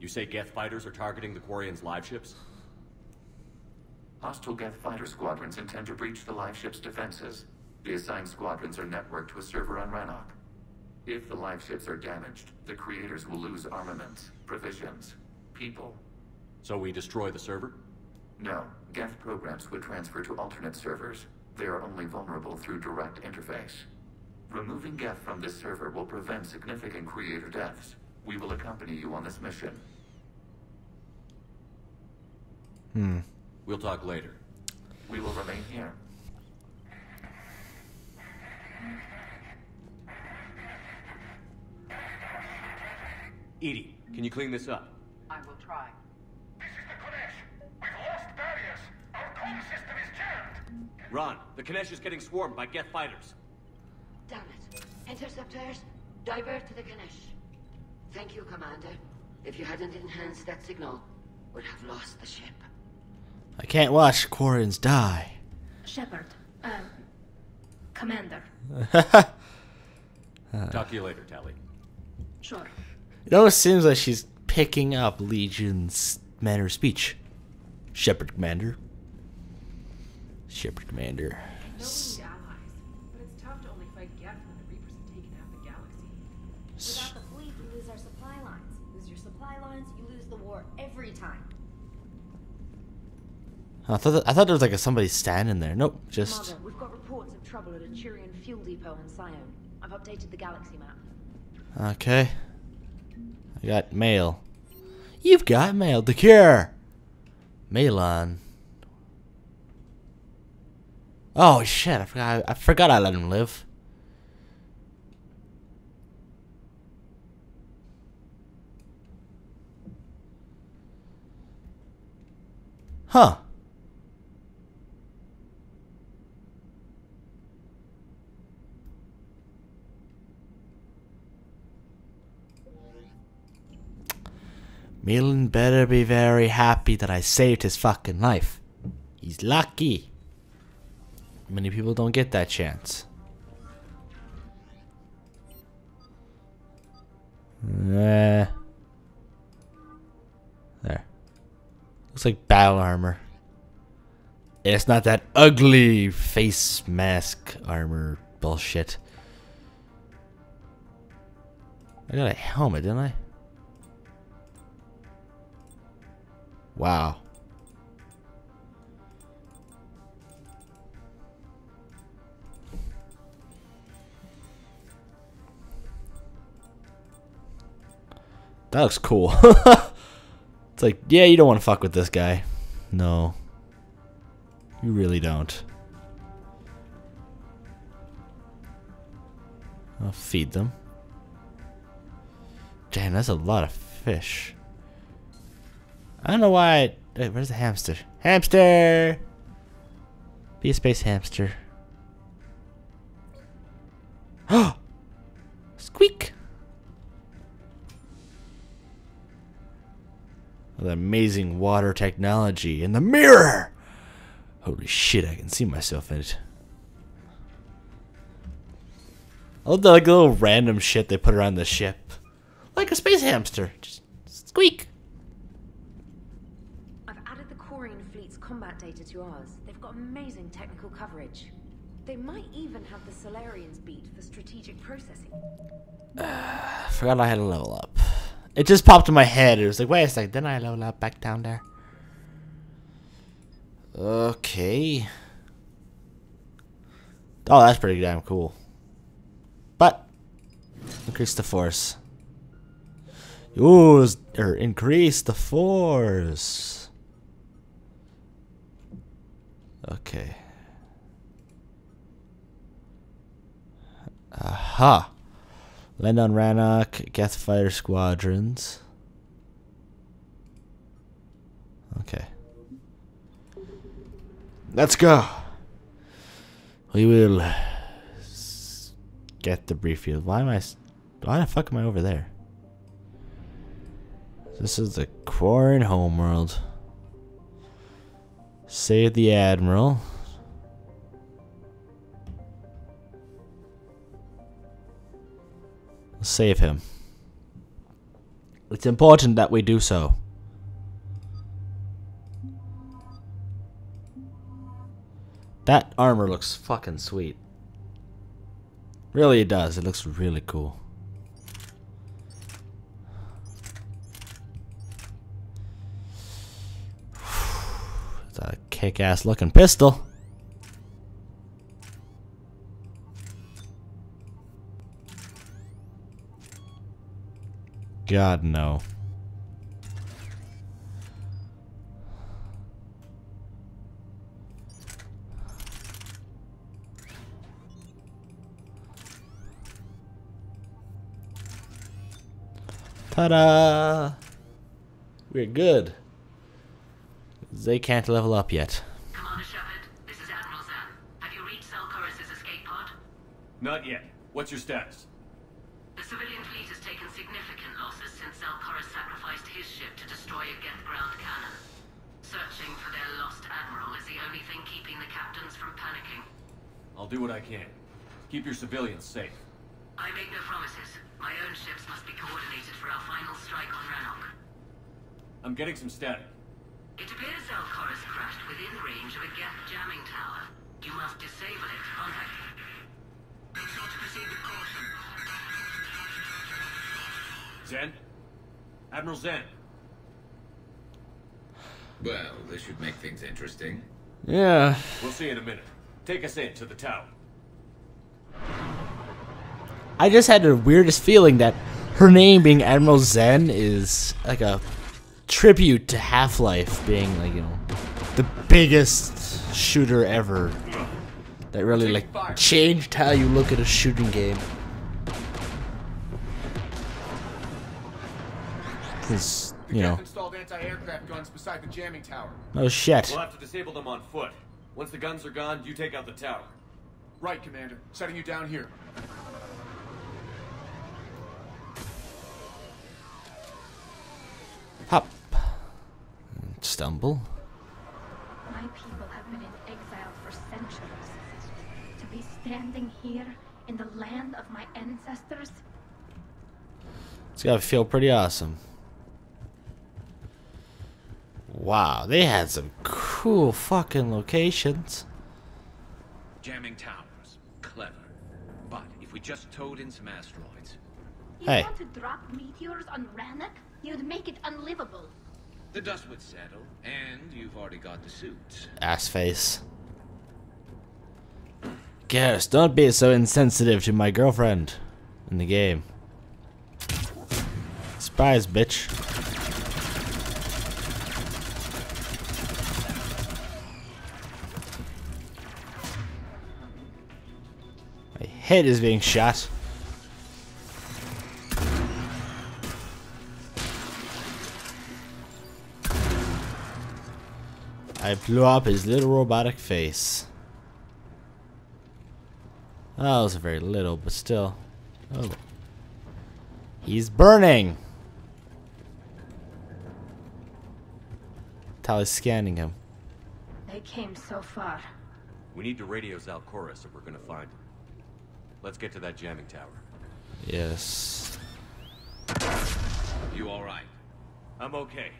You say Geth fighters are targeting the Quarians' live ships? Hostile Geth fighter squadrons intend to breach the live ship's defenses. The assigned squadrons are networked to a server on Rannoch. If the live ships are damaged, the creators will lose armaments, provisions, people. So we destroy the server? No, Geth programs would transfer to alternate servers. They are only vulnerable through direct interface. Removing Geth from this server will prevent significant creator deaths. We will accompany you on this mission. Hmm. We'll talk later. We will remain here. EDI, can you clean this up? I will try. This is the Konesh. We've lost barriers. Our comm system is jammed. Raan, the Kinesh is getting swarmed by Geth fighters. Damn it. Interceptors, divert to the Ganesh. Thank you, Commander. If you hadn't enhanced that signal, we'd have lost the ship. I can't watch Quarians die. Shepard. Um. Commander. Talk to you later, Tali. Sure. It almost seems like she's picking up Legion's manner of speech. Shepard Commander. Shepard Commander. Without the fleet, we lose our supply lines. Lose your supply lines, you lose the war every time. I thought that, I thought there was like a somebody standing there. Nope, just Commander, we've got reports of trouble at a fuel depot in Sion. I've updated the galaxy map. okay. I got mail. You've got mail. The cure. Mail on. Oh shit! I forgot. I forgot I let him live. Huh. Milan better be very happy that I saved his fucking life. He's lucky. Many people don't get that chance. Uh, Looks like battle armor. It's not that ugly face mask armor bullshit. I got a helmet, didn't I? Wow. That looks cool. it's like, yeah, you don't want to fuck with this guy. No. You really don't. I'll feed them. Damn, that's a lot of fish. I don't know why. I, wait, where's the hamster? Hamster! Be a space hamster. Oh! The amazing water technology in the mirror! Holy shit, I can see myself in it. I love the like, little random shit they put around the ship. Like a space hamster. Just squeak. I've added the Quarian fleet's combat data to ours. They've got amazing technical coverage. They might even have the Salarians beat for strategic processing. I forgot I had to level up. It just popped in my head. It was like, wait a second, didn't I level up back down there? Okay. Oh, that's pretty damn cool. But increase the force. Use or increase the force. Okay. Aha. Land on Rannoch, Geth Fighter Squadrons. Okay. Let's go. We will get the brief field. Why am I? Why the fuck am I over there? This is the Quarian homeworld. Save the Admiral. Save him. It's important that we do so. That armor looks fucking sweet. Really, it does. It looks really cool. It's a kick ass looking pistol. God, no. Ta-da! We're good. They can't level up yet. Commander Shepard, this is Admiral Xen. Have you reached Zaal'Koris' escape pod? Not yet. What's your status? Ship to destroy a Geth ground cannon. Searching for their lost admiral is the only thing keeping the captains from panicking. I'll do what I can. Keep your civilians safe. I make no promises. My own ships must be coordinated for our final strike on Rannoch. I'm getting some static. It appears Zaal'Koris crashed within range of a Geth jamming tower. You must disable it to contact it. Make sure to proceed with caution. Xen? Admiral Xen? Well, this should make things interesting. Yeah. We'll see in a minute. Take us in to the tower. I just had the weirdest feeling that her name being Admiral Xen is like a tribute to Half-Life being like, you know, the biggest shooter ever. That really like changed how you look at a shooting game. Cause, you know, installed anti-aircraft guns beside the jamming tower. oh shit. We'll have to disable them on foot. Once the guns are gone, you take out the tower. Right, Commander. Setting you down here. Hop. Stumble. My people have been in exile for centuries. To be standing here in the land of my ancestors, It's gotta feel pretty awesome. Wow, they had some cool fucking locations. Jamming towers. Clever. But if we just towed in some asteroids, you Hey. want to drop meteors on Rannoch? You'd make it unlivable. the dust would settle, and you've already got the suits. Ass face. Garrus, don't be so insensitive to my girlfriend in the game. Surprise, bitch. Head is being shot. I blew up his little robotic face. Oh, that was very little, but still. Oh. He's burning! Tali's scanning him. They came so far. We need to radio Zaal'Koris if we're gonna find him. Let's get to that jamming tower. Yes. You alright? I'm okay.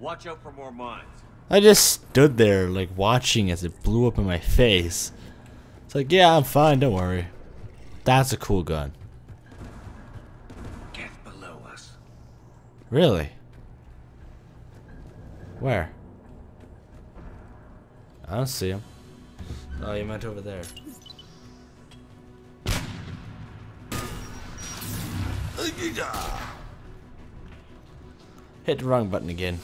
Watch out for more mines. I just stood there, like, watching as it blew up in my face. It's like, yeah, I'm fine, don't worry. That's a cool gun. Get below us. Really? Where? I don't see him. Oh, you meant over there. Hit the wrong button again.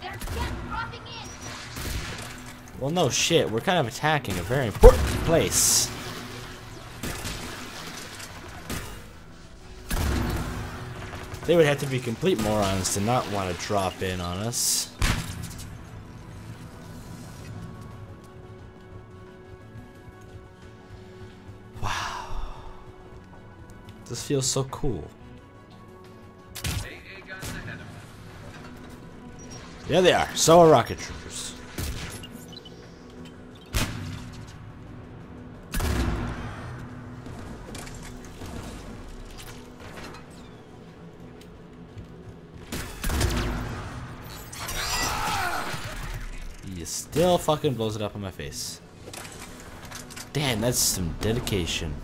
There's Geth dropping in! Well, no shit. We're kind of attacking a very important place. They would have to be complete morons to not want to drop in on us. This feels so cool. There they are. So are rocket troopers. He still fucking blows it up in my face. Damn, that's some dedication.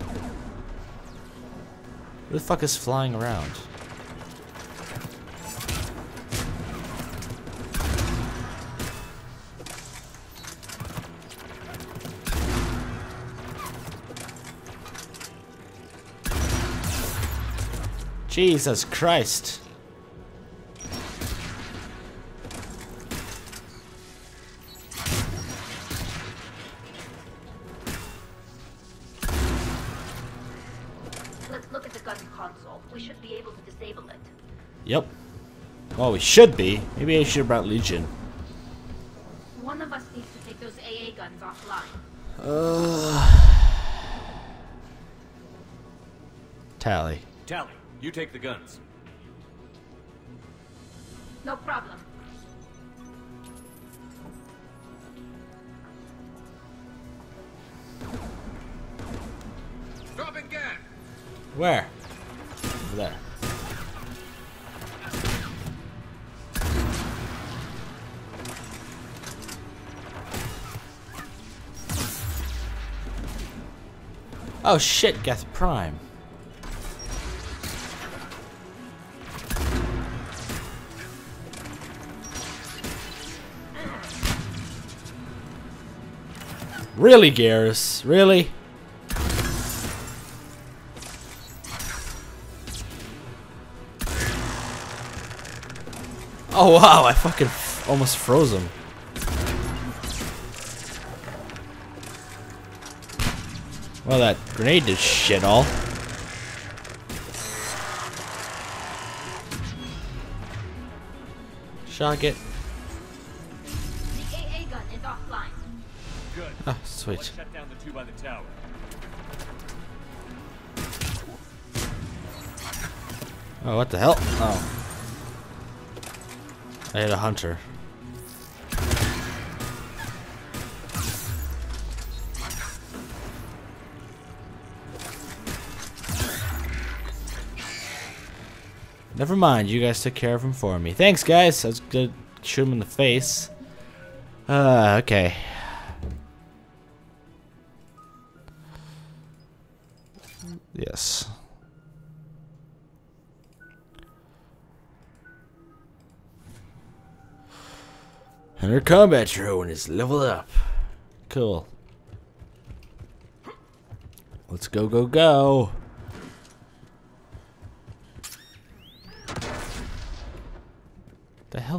Who the fuck is flying around? Jesus Christ. Well, we should be. Maybe I should have brought Legion. One of us needs to take those AA guns offline. Uh, Tali. Tali, you take the guns. No problem. Dropping gas! Where? Over there. Oh shit, Geth Prime. Really, Garrus? Really? Oh wow, I fucking almost froze him. Well, that grenade did shit all. Shock it. The AA gun is offline. Good. Oh, sweet. Let's shut down the two by the tower. Oh, what the hell? Oh. I hit a hunter. Never mind, you guys took care of him for me. Thanks, guys. I was shoot him in the face. Uh, okay. Yes. And her combat drone is leveled up. Cool. Let's go, go, go.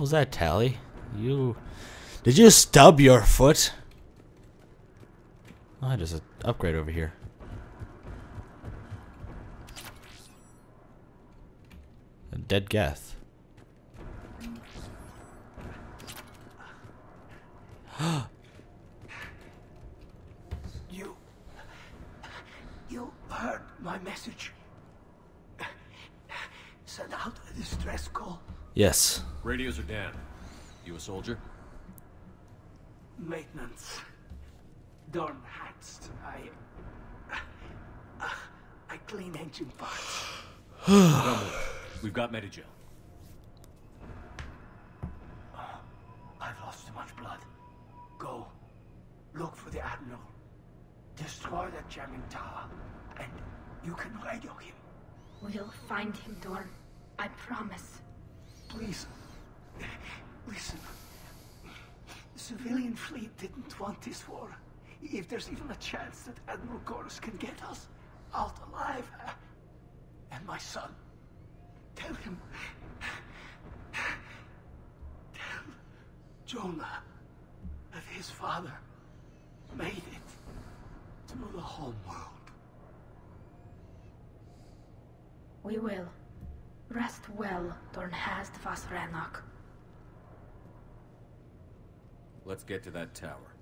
Was that, Tali? You. Did you stub your foot? Oh, there's an upgrade over here. A dead Geth. You. You heard my message. Send out a distress call. Yes. Radios are down. You a soldier? Maintenance. Dorn Hatst. I. I clean engine parts. Don't move. We've got Medigel. I've lost too much blood. Go. Look for the Admiral. Destroy that jamming tower. And you can radio him. We'll find him, Dorn. I promise. Please. Listen. The civilian fleet didn't want this war. If there's even a chance that Admiral Koris can get us out alive. uh, And my son. Tell him. Tell Jonah that his father made it to the home world. We will. Rest well, Dornhast vas Rannoch. Let's get to that tower.